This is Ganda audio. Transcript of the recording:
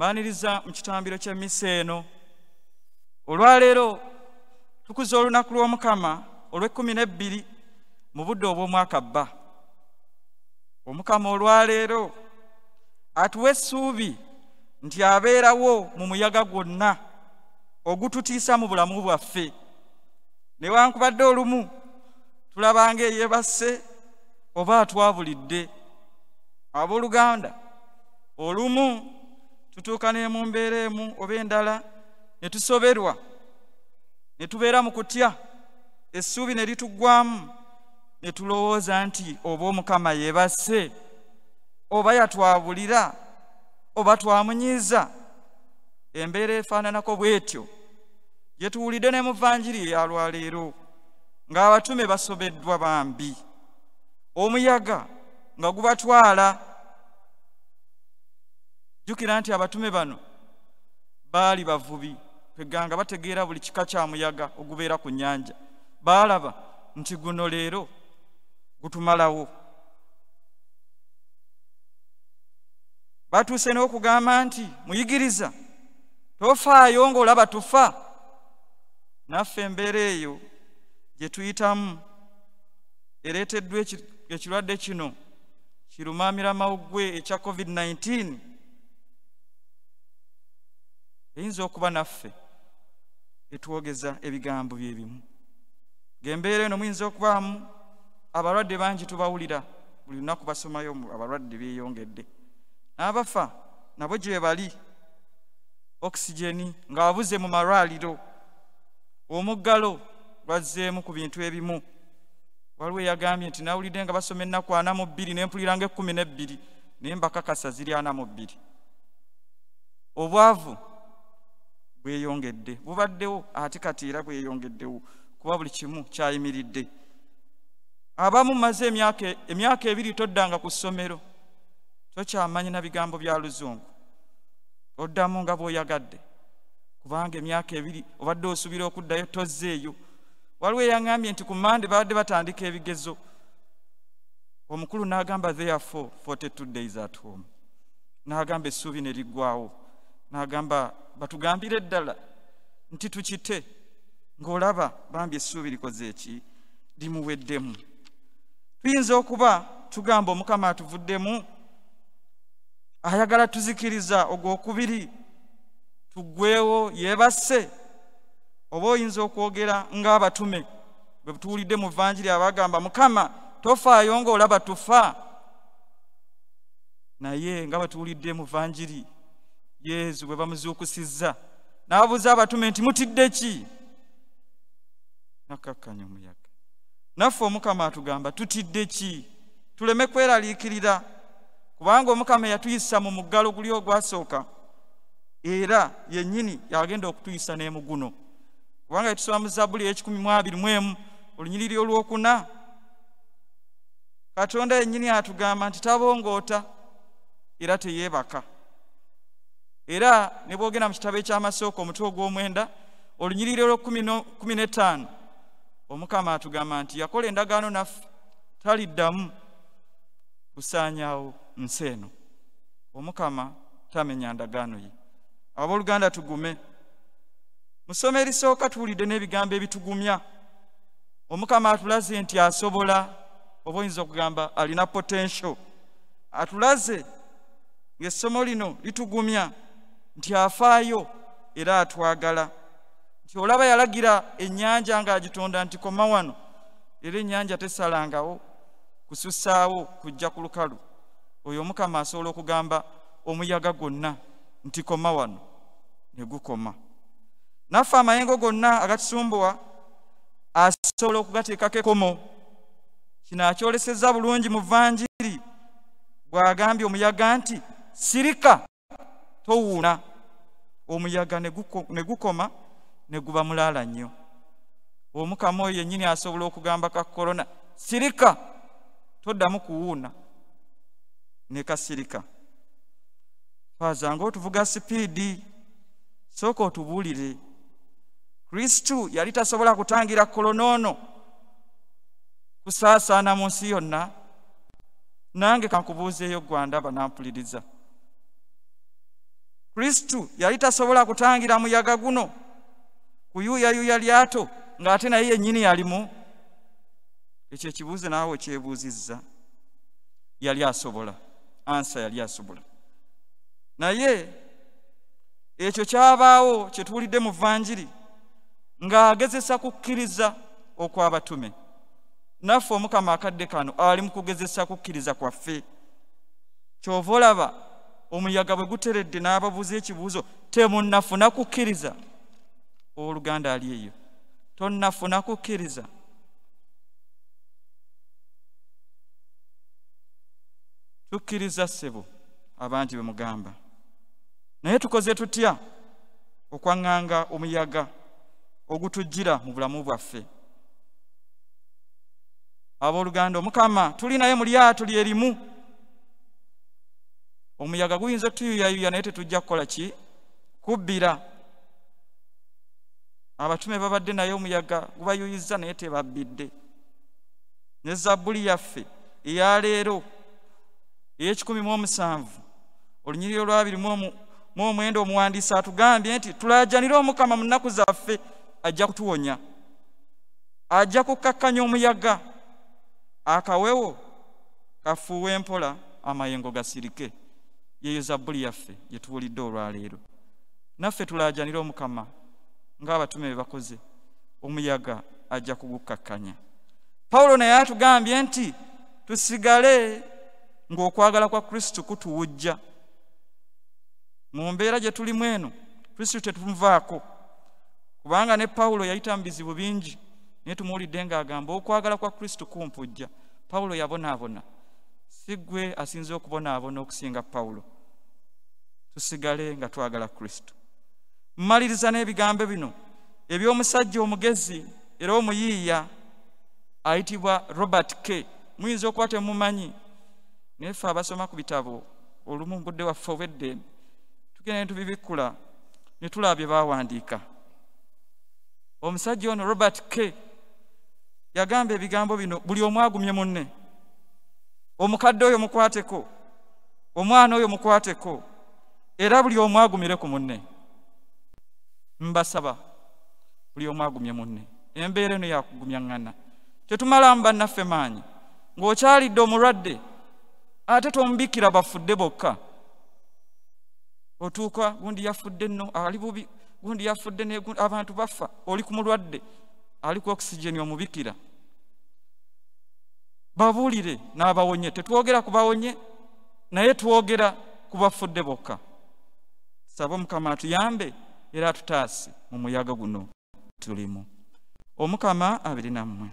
mbaaniriza mu kitambiro ky'emmisa eno. Olwaleero tukuza olunaku lw'omukama olw'ekkumi n'ebbiri mu budde obw'omwaka bba. Omukama olwaleero atuwa essuubi nti abeerawo mu muyaga gwonna ogututiisa mu bulamu bwaffe. Newankubadde olumu tulabanga eyebasse oba atwabulidde abooluganda olumu tutuuka ne mu mbeera emu oba endala ne tusoberwa ne tubeera mu kutya essuubi ne lituggwamu ne tulowooza nti oba omukama yeebasse oba yatwabulira oba twamunyiiza embeera efaananako bw'etyo. Gye tuwulidde ne mu vanjiri ya lwaleero ng'abatume basobeddwa bambi. Omuyaga nga gubatwala jjukira nti abatume bano baali bavubi kweganga bategeera buli kika kya muyaga ogubeera ku nnyanja. Baalaba nti guno leero gutumalawo. Batuuse n'okugamba nti muyigiriza tofaayo ng'olaba tufa. Naffe embeera eyo gye tuyitamu ereeteddwa ekirwadde kino kirumaamira mawuggwe ekya covid-19 eyinza okuba naffe etwogeza ebigambo bye bimu ng'embeera eno muyinza okubaamu abalwadde bangi tubawulira. Buli lunaku basomayo abalwadde beeyongedde. N'abafa nabo gye bali okisigeni nga wabuze mu malwaliro. Omuggalo gwazzeemu ku bintu ebimu. Waliwo eyagambye nti nawulidde nga basoma ennaku ana mu bbiri nempulira nga ekkumi n'ebbiri naye mbakakasa ziri ana mu bbiri. Obwavu bweyongedde. Bubaddewo ate kati era bweyongeddewo kuba buli kimu kyayimiridde. Abamu maze emyaka ebiri toddanga ku ssomero tokyamanyi na bigambo bya luzungu. Oddamu nga bw'oyagadde kubanga emyaka ebiri obadde osubira okuddayo tozzeeyo. Waliwo eyaŋambye nti ku mande babadde batandika ebigezo. Omukulu n'agamba therefore 42 days at home. N'agamba essuubi ne liggwawo n'agamba batugambire eddala nti tukite ng'olaba bambi essuubi likoze eki? Limuweddemu. Tuyinza okuba tugamba omukama atuvuddemu ayagala tuzikiriza ogwokubiri tuggwewo yeebasse. Oba oyinza okwogera ng'abatume bwe tuwulidde mu vanjiri abagamba mukama tofaayo ng'olaba tufa. Naye nga batuwulidde mu vanjiri yeezu bwe bamuzuukusizza n'abuuza abatume nti mutidde ki? Nakkakkanya omuyaga. Naffe omukama atugamba tutidde ki? Tuleme kweraliikirira kubanga omukama yatuyisa mu muggalo guli ogwasooka era yennyini yagenda okutuyisa n'emuguno. Kubanga yetusoma mu zabbuli ekikumi mu abiri mu emu olunyiriri olwokuna. Katonda yennyini atugamba nti tabongoota era teyeebaka era ne bwogenda mu kitabo ekyamasooka omutwe ogw'omwenda olunyiriri olwokumi n'ettaano omukama atugamba nti yakola endagaano naffe taliddamu kusaanyaawo nsi eno. Omukama tamenya ndagaano ye. Abooluganda tugume. Mu ssomo erisooka tuwulidde n'ebigambo ebitugumya. Omukama atulaze nti asobola oba oyinza okugamba alina potential. Atulaze ng'essomo lino litugumya nti afaayo era atwagala. Nti olaba yalagira ennyanja ng'agitonda nti koma wano era ennyanja tesalangawo kusussaawo kujja ku lukalu. Oyo omukama asobola okugamba omuyaga gwonna nti koma wano ne gukoma. Naffe amayengo gonna agatusumbuwa asobola okugateekako ekomo kino akyolesezza bulungi mu vanjiri bw'agambye omuyaga nti sirika towuuna omuyaga ne gukoma ne guba mulaala nnyo. Omukama oyo yennyini asobola okugamba ka korona sirika! Toddamu kuwuuna ne kasirika. Twazanga otuvuga sipiidi sooka otubuulire. Kristu yali tasobola kutangira kolonoono kusaasaana mu nsi yonna. Nange kankubuuzeeyo gwandaba nampuliriza kristu yali tasobola kutangira muyaga guno. Kuyuyayuya lyato ng'ate naye yennyini yalimu ekyo ekibuuzo naawe kyebuuzizza. Yali asobola. Ansa yali asobola. Naye ekyo kyabaawo kye tuwulidde mu vanjiri ng'agezesa kukkiriza okw'abatume. Naffe omukama akadde kano ali mu kugezesa kukkiriza kwaffe. Kyova olaba omuyaga bwe guteredde n'ababuuza ekibuuzo temunnafuna kukkiriza? Owooluganda ali eyo tonnafuna kukkiriza. Tukkiriza ssebo abangi be mugamba. Naye tukoze tutya okwaŋŋanga omuyaga ogutujjira mu bulamu bwaffe? Abooluganda omukama tuli naye mu lyato lyerimu omuyaga guyinza otuyuyayuya naye tetujja kukola ki? Kubbira. Abatume babadde naye omuyaga gubayuyiza naye tebabbidde. Ne zabbuli yaffe eyaleero ey'ekikumi mu omusanvu olunyiriro lwabiri mu omwenda omuwandiisi atugambye nti tulajanire omukama mu nnaku zaffe ajja kutuwonya. Ajja kukkakkanya omuyaga. Akawewo kafuuwe empola amayengo gasirike yeyo zabbuli yaffe gye tuwulidde olwaleero. Naffe tulajanire omukama ng'abatume be bakoze omuyaga ajja kugukkakkanya pawulo naye atugambye nti tusigale ng'okwagala kwa kristo kutuwujja. Mu mbeera gye tulimu eno kristo tetumuvaako kubanga ne pawulo yayita mu bizibu bingi naye tumuwulidde ng'agamba okwagala kwa kristo kumpujja pawulo yabonaabona si ggwe asinze okubonaabona okusinga pawulo. Tusigale nga twagala kristo. Mmaliriza n'ebigambo bino. Eby'omusajja omugezi era omuyiiya ayitibwa robert k. Muyinza okuba temumanyi naye ffe abasoma ku bitabo olumu budde waffe obweddembe tugenda ne tubibikkula ne tulaba bye baawandiika. Omusajja ono robert k yagamba ebigambo bino buli omu agumye munne omukadde oyo mukwateko. Omwana oyo mukwateko. Era buli omu agumire ku munne. Mbasaba buli omu agumye munne. Embeera eno yakugumya ŋŋana. Tetumalamu bannaffe maanyi. Ng'okyalidde omulwadde ate tomubikira bafudde bokka. Otuuka gundi yafudde nno ali bubi. Gundi yafudde abantu bafa. Oli ku mulwadde ali ku okisigeni omubikira babuulire n'abawonye tetwogera ku bawonye naye twogera ku bafudde bokka. Sabe omukama atuyambe era atutaase mu muyaga guno tulimu. Omukama abiri nammwe.